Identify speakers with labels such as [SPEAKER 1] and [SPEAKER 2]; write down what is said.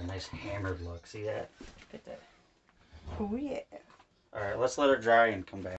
[SPEAKER 1] a nice hammered look. See that?
[SPEAKER 2] Oh yeah.
[SPEAKER 1] All right, let's let her dry and come back.